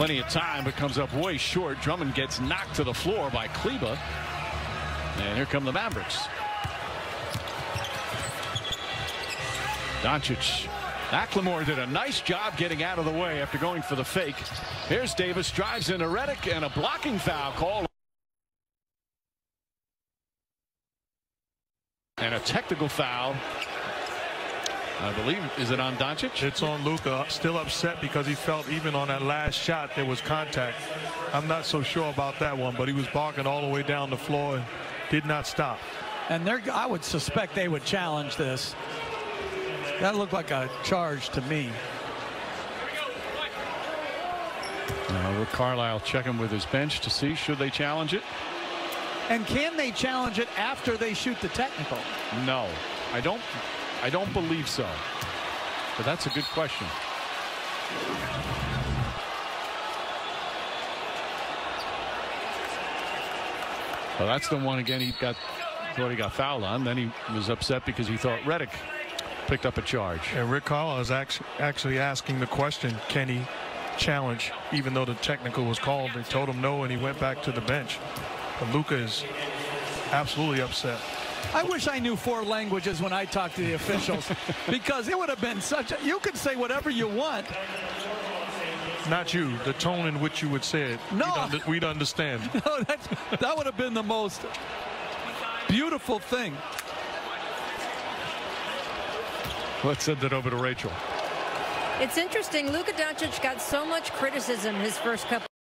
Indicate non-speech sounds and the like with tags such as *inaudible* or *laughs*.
plenty of time, but comes up way short. Drummond gets knocked to the floor by Kleber. And here come the Mavericks. Doncic. Mclemore did a nice job getting out of the way after going for the fake. Here's Davis drives into Redick and a blocking foul call. And a technical foul. I believe is it on Doncic? It's on Luka. Still upset because he felt even on that last shot there was contact. I'm not so sure about that one, but he was barking all the way down the floor and did not stop. And they're, I would suspect they would challenge this. That looked like a charge to me. Uh, Rick Carlisle checking with his bench to see should they challenge it. And can they challenge it after they shoot the technical? No, I don't. I don't believe so. But that's a good question. Well, that's the one again. He got thought he got fouled on. Then he was upset because he thought Redick picked up a charge. And Rick Carlisle is actually asking the question, can he challenge, even though the technical was called? They told him no, and he went back to the bench. But Luka is absolutely upset. I wish I knew four languages when I talked to the officials *laughs* because it would have been such a you could say whatever you want not you, the tone in which you would say it. No. We'd, under, we'd understand. *laughs* No, that would have been the most beautiful thing. Let's send it over to Rachel. It's interesting. Luka Doncic got so much criticism his first couple